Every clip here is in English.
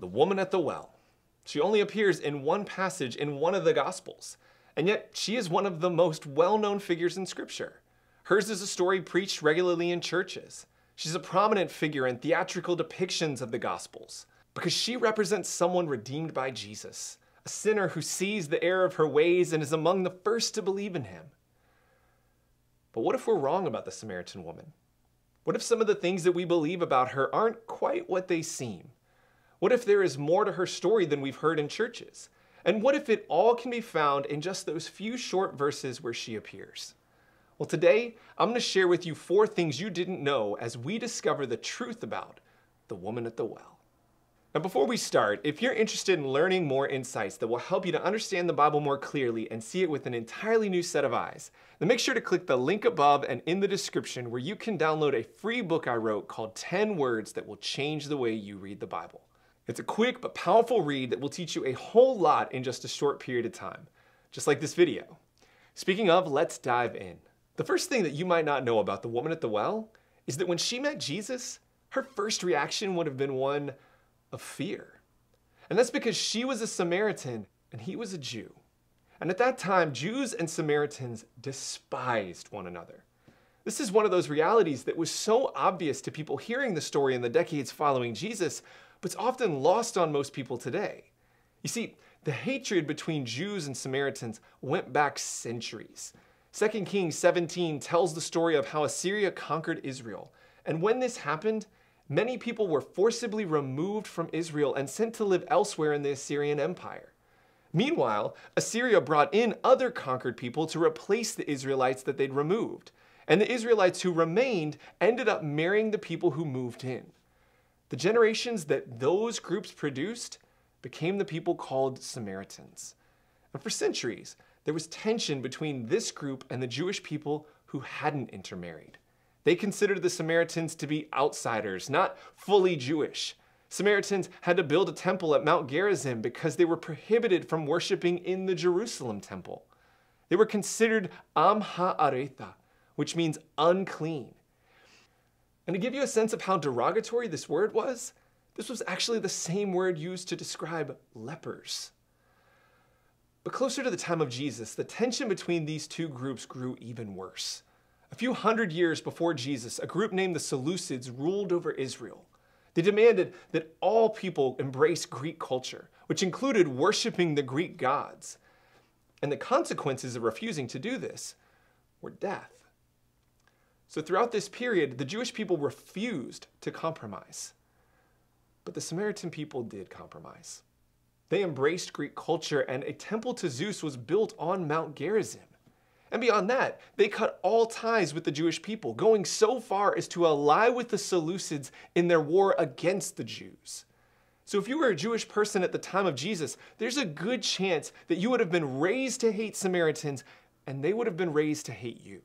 the woman at the well. She only appears in one passage in one of the Gospels, and yet she is one of the most well known figures in Scripture. Hers is a story preached regularly in churches. She's a prominent figure in theatrical depictions of the Gospels because she represents someone redeemed by Jesus, a sinner who sees the error of her ways and is among the first to believe in him. But what if we're wrong about the Samaritan woman? What if some of the things that we believe about her aren't quite what they seem? What if there is more to her story than we've heard in churches? And what if it all can be found in just those few short verses where she appears? Well, today I'm going to share with you four things you didn't know as we discover the truth about the woman at the well. Now, before we start, if you're interested in learning more insights that will help you to understand the Bible more clearly and see it with an entirely new set of eyes, then make sure to click the link above and in the description where you can download a free book I wrote called 10 Words That Will Change the Way You Read the Bible. It's a quick but powerful read that will teach you a whole lot in just a short period of time, just like this video. Speaking of, let's dive in. The first thing that you might not know about the woman at the well is that when she met Jesus, her first reaction would have been one of fear. And that's because she was a Samaritan and he was a Jew. And at that time, Jews and Samaritans despised one another. This is one of those realities that was so obvious to people hearing the story in the decades following Jesus, but it's often lost on most people today. You see, the hatred between Jews and Samaritans went back centuries. 2 Kings 17 tells the story of how Assyria conquered Israel. And when this happened, many people were forcibly removed from Israel and sent to live elsewhere in the Assyrian Empire. Meanwhile, Assyria brought in other conquered people to replace the Israelites that they'd removed. And the Israelites who remained ended up marrying the people who moved in. The generations that those groups produced became the people called Samaritans. And for centuries, there was tension between this group and the Jewish people who hadn't intermarried. They considered the Samaritans to be outsiders, not fully Jewish. Samaritans had to build a temple at Mount Gerizim because they were prohibited from worshiping in the Jerusalem temple. They were considered Am Ha'aretha, which means unclean. And to give you a sense of how derogatory this word was, this was actually the same word used to describe lepers. But closer to the time of Jesus, the tension between these two groups grew even worse. A few hundred years before Jesus, a group named the Seleucids ruled over Israel. They demanded that all people embrace Greek culture, which included worshiping the Greek gods. And the consequences of refusing to do this were death. So throughout this period, the Jewish people refused to compromise. But the Samaritan people did compromise. They embraced Greek culture, and a temple to Zeus was built on Mount Gerizim. And beyond that, they cut all ties with the Jewish people, going so far as to ally with the Seleucids in their war against the Jews. So if you were a Jewish person at the time of Jesus, there's a good chance that you would have been raised to hate Samaritans and they would have been raised to hate you.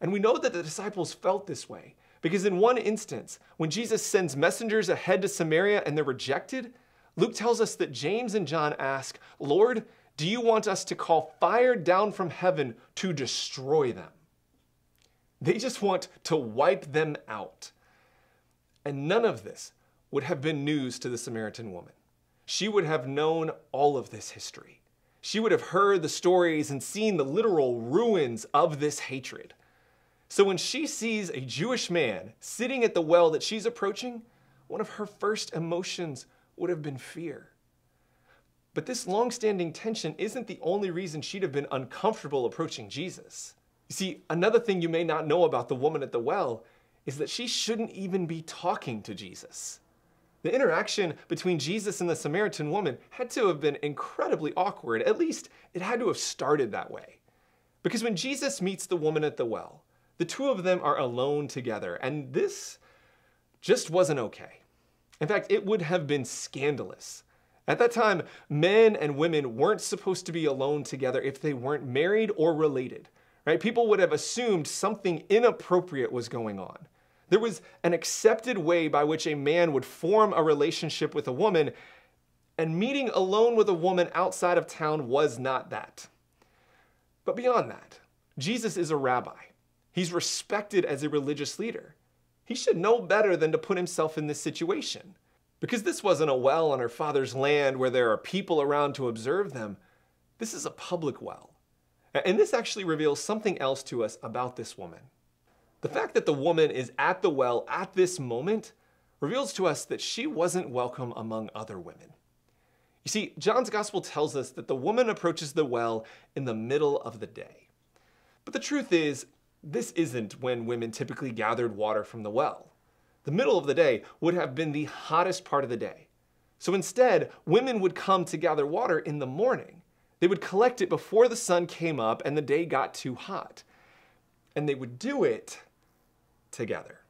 And we know that the disciples felt this way because in one instance, when Jesus sends messengers ahead to Samaria and they're rejected, Luke tells us that James and John ask, Lord, do you want us to call fire down from heaven to destroy them? They just want to wipe them out. And none of this would have been news to the Samaritan woman. She would have known all of this history. She would have heard the stories and seen the literal ruins of this hatred. So when she sees a Jewish man sitting at the well that she's approaching, one of her first emotions would have been fear. But this long-standing tension isn't the only reason she'd have been uncomfortable approaching Jesus. You see, another thing you may not know about the woman at the well is that she shouldn't even be talking to Jesus. The interaction between Jesus and the Samaritan woman had to have been incredibly awkward. At least it had to have started that way. Because when Jesus meets the woman at the well, the two of them are alone together, and this just wasn't okay. In fact, it would have been scandalous at that time, men and women weren't supposed to be alone together if they weren't married or related. Right? People would have assumed something inappropriate was going on. There was an accepted way by which a man would form a relationship with a woman, and meeting alone with a woman outside of town was not that. But beyond that, Jesus is a rabbi. He's respected as a religious leader. He should know better than to put himself in this situation. Because this wasn't a well on her father's land where there are people around to observe them. This is a public well. And this actually reveals something else to us about this woman. The fact that the woman is at the well at this moment reveals to us that she wasn't welcome among other women. You see, John's gospel tells us that the woman approaches the well in the middle of the day. But the truth is, this isn't when women typically gathered water from the well. The middle of the day would have been the hottest part of the day. So instead, women would come to gather water in the morning. They would collect it before the sun came up and the day got too hot. And they would do it together.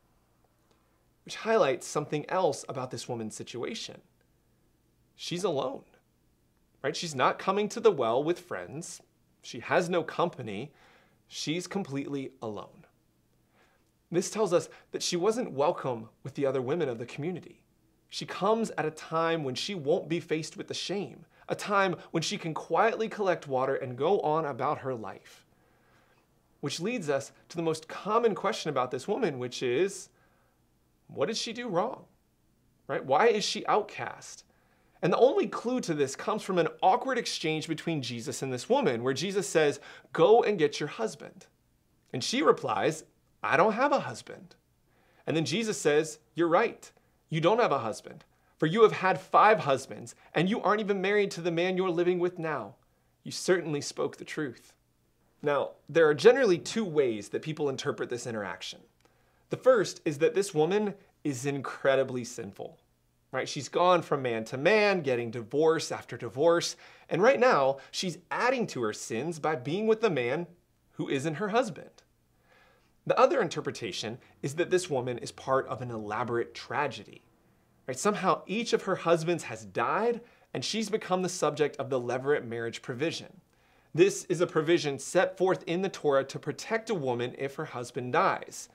Which highlights something else about this woman's situation. She's alone, right? She's not coming to the well with friends. She has no company. She's completely alone. This tells us that she wasn't welcome with the other women of the community. She comes at a time when she won't be faced with the shame, a time when she can quietly collect water and go on about her life. Which leads us to the most common question about this woman, which is what did she do wrong? Right? Why is she outcast? And the only clue to this comes from an awkward exchange between Jesus and this woman, where Jesus says, Go and get your husband. And she replies, I don't have a husband. And then Jesus says, You're right. You don't have a husband, for you have had five husbands, and you aren't even married to the man you're living with now. You certainly spoke the truth. Now, there are generally two ways that people interpret this interaction. The first is that this woman is incredibly sinful. Right? She's gone from man to man, getting divorce after divorce, and right now she's adding to her sins by being with the man who isn't her husband. The other interpretation is that this woman is part of an elaborate tragedy. Right? Somehow each of her husbands has died and she's become the subject of the levirate marriage provision. This is a provision set forth in the Torah to protect a woman if her husband dies.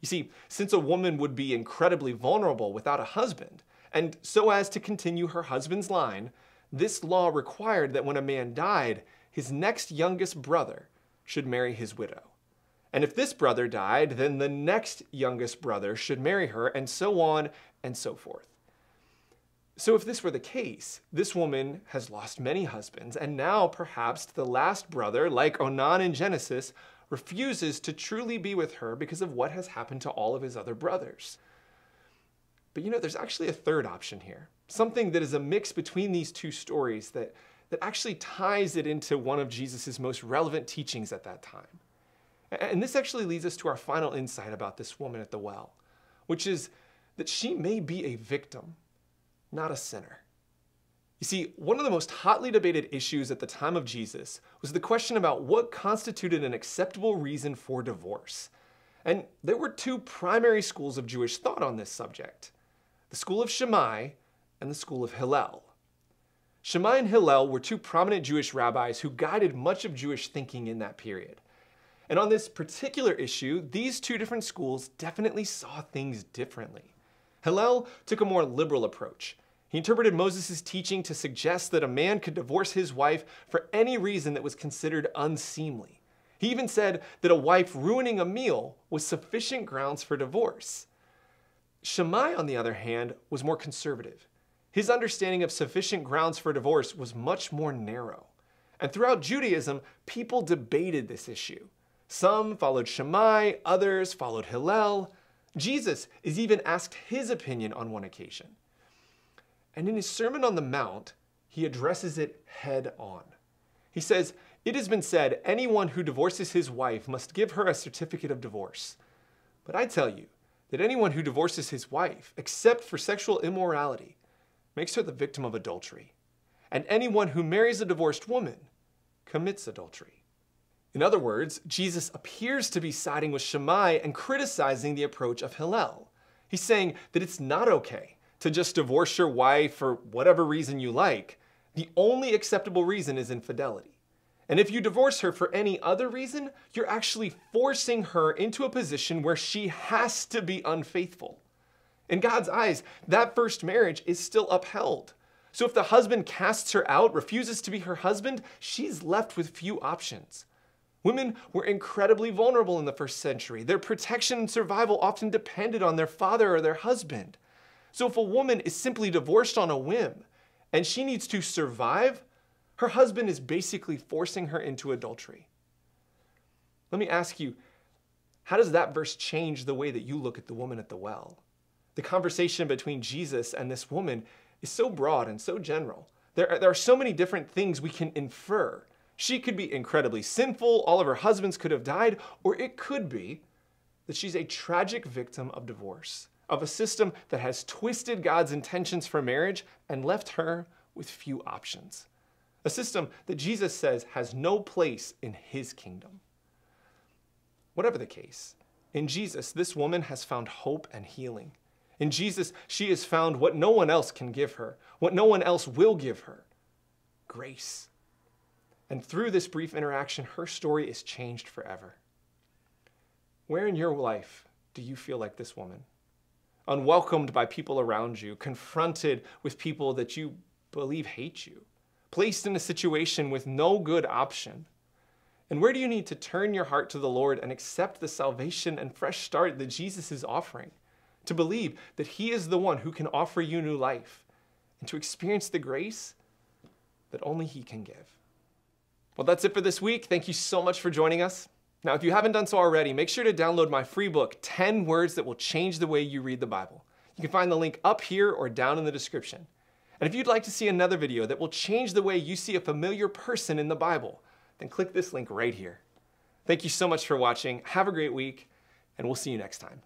You see, since a woman would be incredibly vulnerable without a husband, and so as to continue her husband's line, this law required that when a man died, his next youngest brother should marry his widow. And if this brother died, then the next youngest brother should marry her, and so on and so forth. So, if this were the case, this woman has lost many husbands, and now perhaps the last brother, like Onan in Genesis, refuses to truly be with her because of what has happened to all of his other brothers. But you know, there's actually a third option here, something that is a mix between these two stories that, that actually ties it into one of Jesus' most relevant teachings at that time. And this actually leads us to our final insight about this woman at the well, which is that she may be a victim, not a sinner. You see, one of the most hotly debated issues at the time of Jesus was the question about what constituted an acceptable reason for divorce. And there were two primary schools of Jewish thought on this subject the school of Shammai and the school of Hillel. Shammai and Hillel were two prominent Jewish rabbis who guided much of Jewish thinking in that period. And on this particular issue, these two different schools definitely saw things differently. Hillel took a more liberal approach. He interpreted Moses' teaching to suggest that a man could divorce his wife for any reason that was considered unseemly. He even said that a wife ruining a meal was sufficient grounds for divorce. Shammai, on the other hand, was more conservative. His understanding of sufficient grounds for divorce was much more narrow. And throughout Judaism, people debated this issue. Some followed Shammai, others followed Hillel. Jesus is even asked his opinion on one occasion. And in his Sermon on the Mount, he addresses it head on. He says, It has been said, anyone who divorces his wife must give her a certificate of divorce. But I tell you that anyone who divorces his wife, except for sexual immorality, makes her the victim of adultery. And anyone who marries a divorced woman commits adultery. In other words, Jesus appears to be siding with Shammai and criticizing the approach of Hillel. He's saying that it's not okay to just divorce your wife for whatever reason you like. The only acceptable reason is infidelity. And if you divorce her for any other reason, you're actually forcing her into a position where she has to be unfaithful. In God's eyes, that first marriage is still upheld. So if the husband casts her out, refuses to be her husband, she's left with few options. Women were incredibly vulnerable in the first century. Their protection and survival often depended on their father or their husband. So if a woman is simply divorced on a whim and she needs to survive, her husband is basically forcing her into adultery. Let me ask you, how does that verse change the way that you look at the woman at the well? The conversation between Jesus and this woman is so broad and so general. There are, there are so many different things we can infer. She could be incredibly sinful, all of her husbands could have died, or it could be that she's a tragic victim of divorce, of a system that has twisted God's intentions for marriage and left her with few options. A system that Jesus says has no place in his kingdom. Whatever the case, in Jesus, this woman has found hope and healing. In Jesus, she has found what no one else can give her, what no one else will give her grace. And through this brief interaction, her story is changed forever. Where in your life do you feel like this woman? Unwelcomed by people around you, confronted with people that you believe hate you, placed in a situation with no good option. And where do you need to turn your heart to the Lord and accept the salvation and fresh start that Jesus is offering? To believe that He is the one who can offer you new life and to experience the grace that only He can give. Well, that's it for this week. Thank you so much for joining us. Now, if you haven't done so already, make sure to download my free book, 10 Words That Will Change the Way You Read the Bible. You can find the link up here or down in the description. And if you'd like to see another video that will change the way you see a familiar person in the Bible, then click this link right here. Thank you so much for watching. Have a great week, and we'll see you next time.